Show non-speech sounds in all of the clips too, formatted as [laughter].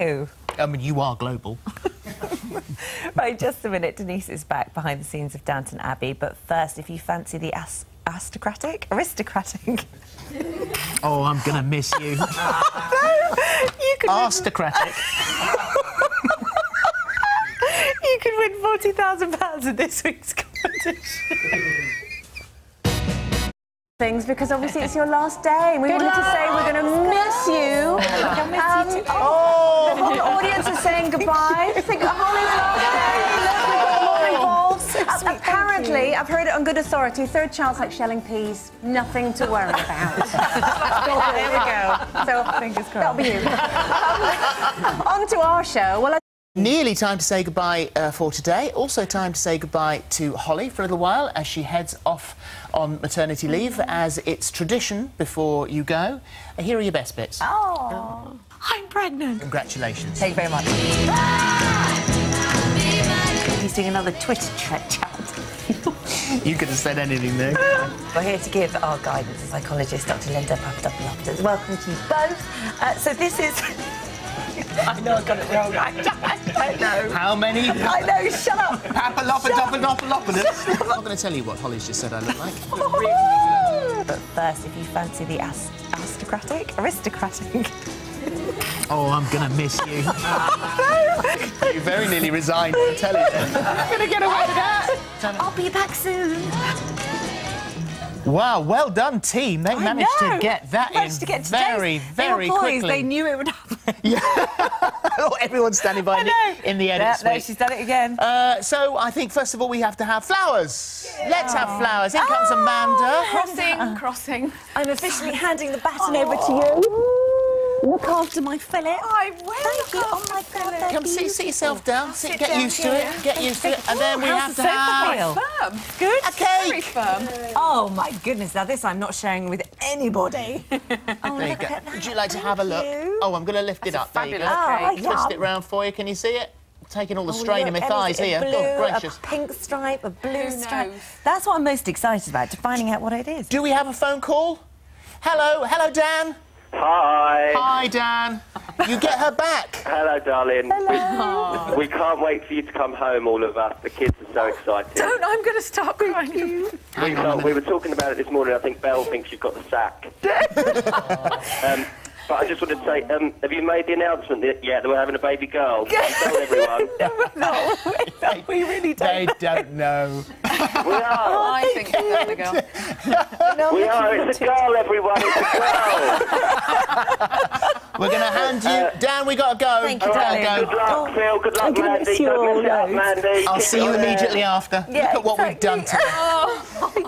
Oh. I mean, you are global. [laughs] Right, just a minute. Denise is back behind the scenes of Downton Abbey. But first, if you fancy the as- aristocratic, aristocratic, [laughs] Oh, I'm gonna miss you. [laughs] you could win, Aristocratic. you could win forty thousand pounds in this week's competition. Things because obviously it's your last day. and We wanted to say we're going to miss you. Um, oh, the whole audience is saying goodbye. Think Holly's last day. Look, [laughs] we've got more involved. Apparently, I've heard it on good authority. Third child's like shelling peas. Nothing to worry about. [laughs] there we go. So Fingers crossed. that'll be you. on to our show. Well. I Nearly time to say goodbye uh, for today. Also time to say goodbye to Holly for a little while as she heads off on maternity leave, as it's tradition before you go. Here are your best bits. Oh. I'm pregnant. Congratulations. Thank you very much. He's doing another Twitter tra- chat. [laughs] You could have said anything there. We're here to give our guidance as psychologist, Dr. Linda Papadopoulos. Welcome to you both. Uh, so this is... [laughs] I know I got it wrong. I, I don't know. How many? I know, shut up. Papalopodopolopoulos. I'm not going to tell you what Holly's just said I look like. [laughs] But first, if you fancy the as- aristocratic, aristocratic, Oh, I'm going to miss you. [laughs] you very nearly resigned from telly then. I'm going to get away with that. I'll be back soon. Wow, well done, team. They managed to get that Managed in to get to very, James. very they were boys, quickly. They knew it would happen. [laughs] [laughs] oh, everyone's standing by I in the- know. edit Yeah, suite. no, she's done it again. Uh, so I think first of all we have to have flowers. Let's have flowers. In comes Oh. Amanda. Crossing, crossing. I'm officially handing the baton over to you. Look after my fillet. I will. Thank you. Oh my God, Come they're see, sit yourself down. Sit, get down used to it. Get used to it. And then we have How's to the sofa have feel? Firm. Good. a Very cake. firm. Oh my goodness! Now this I'm not sharing with anybody. oh, There you oh, look go. at that. Would you like to have a look? you. Oh, I'm going to lift it up. There you go. Oh, cake. Twist it round for you. Can you see it? Taking all the Oh, strain in my thighs it here. Blue, God gracious. A pink stripe, a blue Who stripe. knows? That's what I'm most excited about, to finding out what it is. Do we have a phone call? Hello, hello, Dan. Hi. Hi, Dan. You get her back. Hello, darling. We, we can't wait for you to come home, all of us. The kids are so excited. Don't, I'm going to start crying. We, can't, we were talking about it this morning. I think Belle thinks you've got the sack. [laughs] um, but I just wanted to say, um, have you made the announcement that, yeah, that we're having a baby girl? [laughs] Tell everyone. [laughs] no, [laughs] we really don't. They know. don't know. We are. Oh, I think it's going to go. No, We are. It's a girl, everyone. It's a girl. We're going to hand you... Dan, we got to go. Thank you, We darling. gotta Good go. luck, Phil. Good luck, I'm gonna Mandy. miss you Don't all mess it. Mandy. I'll Keep see you there. immediately after. Yeah, Look at what we've done today.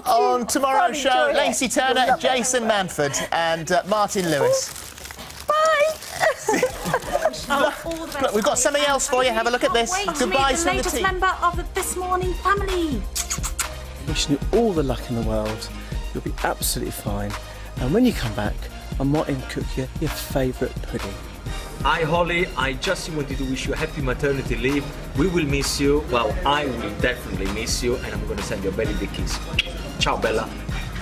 On tomorrow's show. Lacey Turner, Jason Manford, and uh, Martin Lewis. Look, we've got something else for you. Have a look at this. Wait to Goodbyes from the the latest team. member of the This Morning family. Wishing you all the luck in the world. You'll be absolutely fine. And when you come back, I might even cook you your favourite pudding. Hi Holly, I just wanted to wish you a happy maternity leave. We will miss you. Well, I will definitely miss you, and I'm going to send you a very big kiss. Ciao, Bella.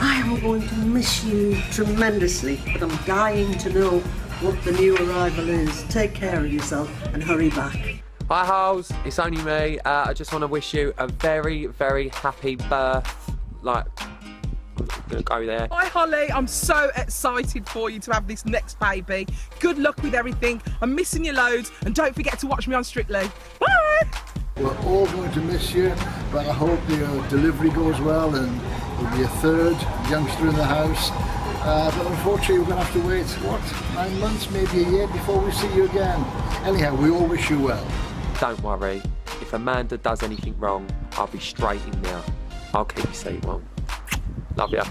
I am going to miss you tremendously, but I'm dying to know what the new arrival is. Take care of yourself and hurry back. Hi, House. It's only me. Uh, I just want to wish you a very, very happy birth. Like, I'm gonna go there. Hi Holly, I'm so excited for you to have this next baby. Good luck with everything. I'm missing you loads, and don't forget to watch me on Strictly. Bye! We're all going to miss you, but I hope your delivery goes well and there'll be a third youngster in the house. Uh, but unfortunately, we're going to have to wait, what, nine months, maybe a year before we see you again. Anyhow, we all wish you well. Don't worry. If Amanda does anything wrong, I'll be straight in there. I'll keep you safe, well. Love you.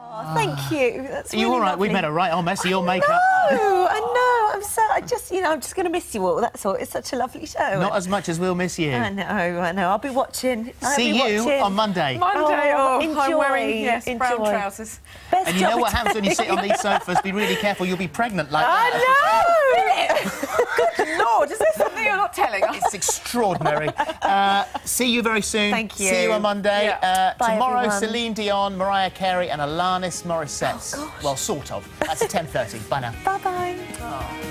Oh, thank you. That's Are you really all right? We lovely. made a right old mess of your makeup. No, I know. I'm so. I just, you know, I'm just going to miss you all. That's all. It's such a lovely show. Not as much as we'll miss you. I know. I know. I'll be watching. I'll See be you watching. on Monday. Monday, oh, enjoy, I'm wearing yes, brown trousers. Best And you know what happens when you sit on these [laughs] sofas? Be really careful, you'll be pregnant like I that. I know. [laughs] Good Lord, is this Something you're not telling us. It's extraordinary. Uh, see you very soon. Thank you. See you on Monday. Yeah. Uh, Bye, tomorrow, everyone. Celine Dion, Mariah Carey, and Alanis Morissette. Oh, gosh. well, sort of. That's 10:30. Bye now. Bye bye.